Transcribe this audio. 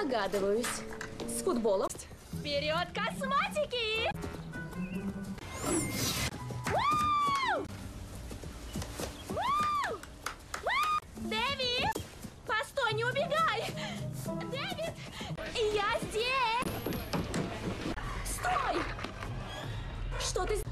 Догадываюсь. С футболом. Вперед косматики! Дэвид! Постой, не убегай! Дэвид! Я здесь! Стой! Что ты...